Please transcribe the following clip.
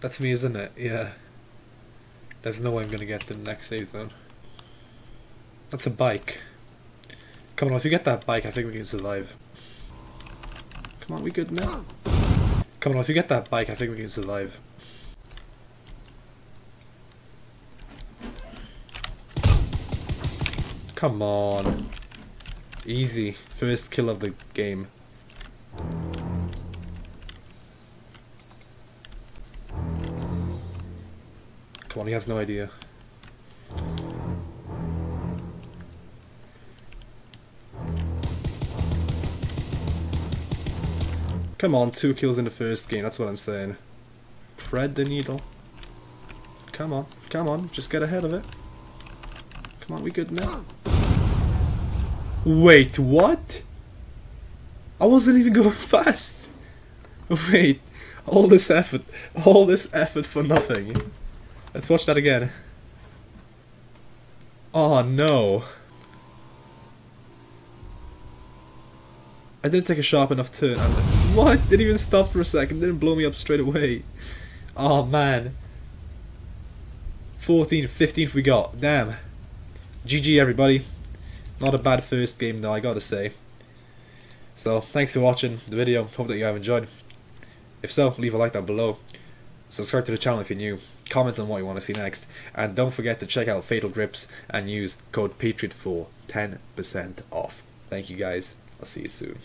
That's me, isn't it? Yeah. There's no way I'm gonna get to the next save zone. That's a bike. Come on, if you get that bike, I think we can survive. Come on, we good now? Come on, if you get that bike, I think we can survive. Come on. Easy. First kill of the game. Come on, he has no idea. Come on, two kills in the first game, that's what I'm saying. Thread the needle. Come on, come on, just get ahead of it. Come on, we good now. Wait, what? I wasn't even going fast. Wait, all this effort, all this effort for nothing. Let's watch that again. Oh no. I didn't take a sharp enough turn. What? Didn't even stop for a second. Didn't blow me up straight away. Oh man. 14th, 15th we got. Damn. GG everybody. Not a bad first game though, I gotta say. So, thanks for watching the video. Hope that you have enjoyed. If so, leave a like down below. Subscribe to the channel if you're new. Comment on what you want to see next. And don't forget to check out Fatal Grips and use code Patriot for 10% off. Thank you guys. I'll see you soon.